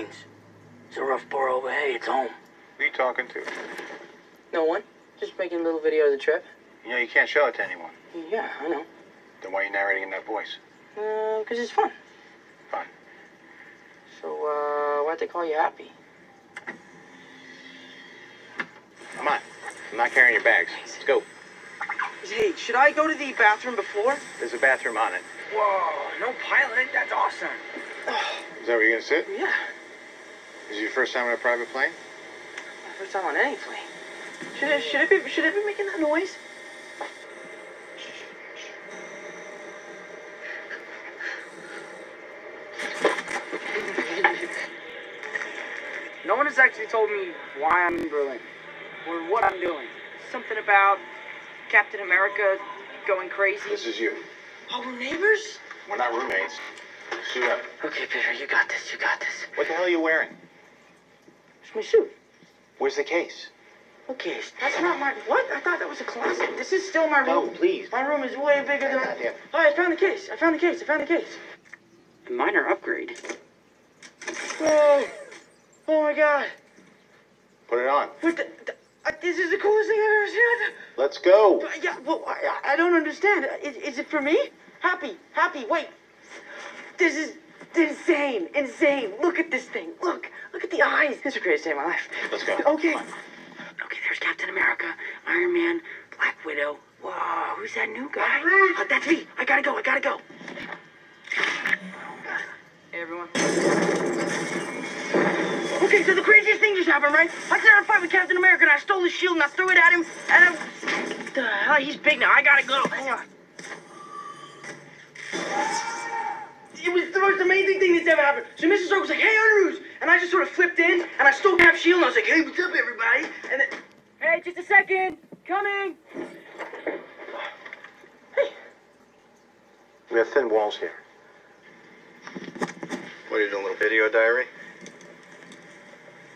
Queens. It's a rough borough, but hey, it's home. Who are you talking to? No one. Just making a little video of the trip. You know, you can't show it to anyone. Yeah, I know. Then why are you narrating in that voice? Uh, cause it's fun. Fun. So, uh, why'd they call you Happy? Come on. I'm not carrying your bags. Let's go. Hey, should I go to the bathroom before? There's a bathroom on it. Whoa, no pilot. That's awesome. Is that where you're gonna sit? Yeah, Is it your first time on a private plane? my first time on any plane. Should it, should it be, should it be making that noise? No one has actually told me why I'm in Berlin or what I'm doing. Something about Captain America going crazy. This is you. Oh, we're neighbors? We're not roommates. Suit up. Okay, Peter, you got this. You got this. What the hell are you wearing? It's my suit. Where's the case? Okay, that's not my. What? I thought that was a closet. This is still my room. No, please. My room is way bigger than. Goddamn. Oh, I found the case. I found the case. I found the case. A minor upgrade. Whoa! Oh my God! Put it on. What the? the uh, this is the coolest thing I've ever seen. Let's go. But, yeah, well, I, I don't understand. Is, is it for me? Happy, happy. Wait. This is insane, insane. Look at this thing. Look, look at the eyes. This is the greatest day of my life. Let's go. Okay. Okay, there's Captain America, Iron Man, Black Widow. Whoa, who's that new guy? Uh, that's me. I gotta go. I gotta go. Hey, everyone. Okay, so the craziest thing just happened, right? I started a fight with Captain America and I stole his shield and I threw it at him and I... The hell, he's big now. I gotta go. Hang on. It was the most amazing thing that's ever happened. So Mrs. Stark was like, hey, Underoos. And I just sort of flipped in and I stole Cap's shield and I was like, hey, what's up, everybody? And then... Hey, just a second. Coming. Hey. We have thin walls here. What are you doing, a little video diary?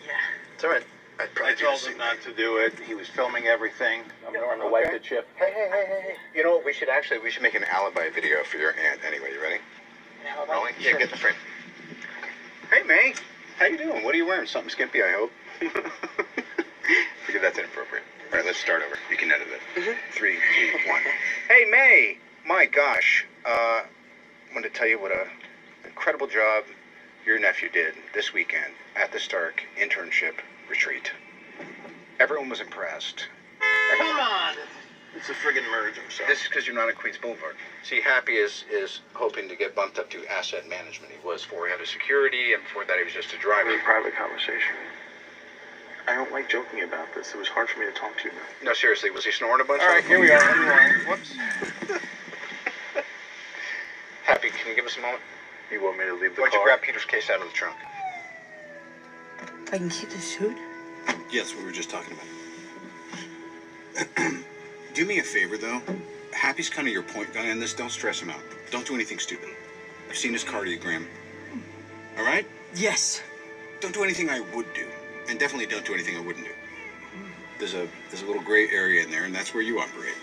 Yeah. It's all right. I'd I told him not to do it. He was filming everything. I'm going to wipe the chip. Hey, hey, hey, hey, hey. You know what? We should actually, we should make an alibi video for your aunt anyway. You ready? Rolling? Yeah, get the frame. Hey, May. How you doing? What are you wearing? Something skimpy, I hope. Forget that's inappropriate. All right, let's start over. You can edit it. Three, two, one. Hey, May. My gosh. Uh, I wanted to tell you what a incredible job your nephew did this weekend at the Stark internship retreat. Everyone was impressed. Come on. It's a friggin' merge. I'm sorry. This is because you're not at Queens Boulevard. See, Happy is is hoping to get bumped up to asset management. He was before he had a security, and before that he was just a driver. private conversation. I don't like joking about this. It was hard for me to talk to you. No, seriously, was he snoring a bunch? All right, here we are. Rewind. Whoops. Happy, can you give us a moment? You want me to leave the Why don't you grab Peter's case out of the trunk? I can keep the suit? Yes, we were just talking about. do me a favor, though. Happy's kind of your point guy on this. Don't stress him out. Don't do anything stupid. I've seen his cardiogram. All right? Yes. Don't do anything I would do, and definitely don't do anything I wouldn't do. There's a there's a little gray area in there, and that's where you operate.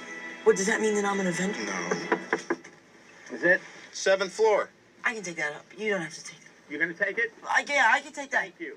What, does that mean that I'm an Avenger? No. Is it? Seventh floor. I can take that up. You don't have to take it. You're going to take it? I, yeah, I can take that. Thank you.